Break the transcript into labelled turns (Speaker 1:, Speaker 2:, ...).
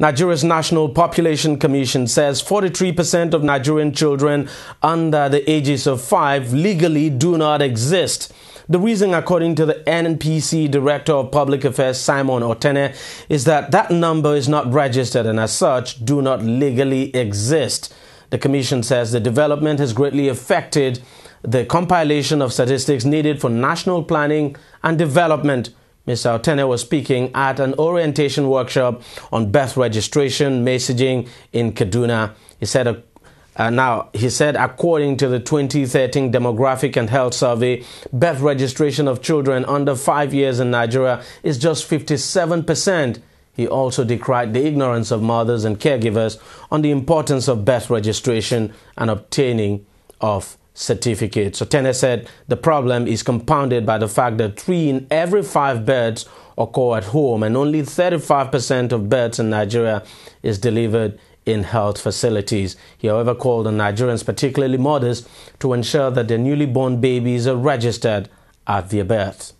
Speaker 1: Nigeria's National Population Commission says 43% of Nigerian children under the ages of five legally do not exist. The reason, according to the NPC Director of Public Affairs Simon Otene, is that that number is not registered and as such do not legally exist. The Commission says the development has greatly affected the compilation of statistics needed for national planning and development Mr. Otene was speaking at an orientation workshop on birth registration messaging in Kaduna. He said, uh, uh, now, he said, according to the 2013 Demographic and Health Survey, birth registration of children under five years in Nigeria is just 57%. He also decried the ignorance of mothers and caregivers on the importance of birth registration and obtaining of certificate. Otene said the problem is compounded by the fact that three in every five births occur at home and only 35% of births in Nigeria is delivered in health facilities. He, however, called on Nigerians, particularly mothers, to ensure that their newly born babies are registered at their birth.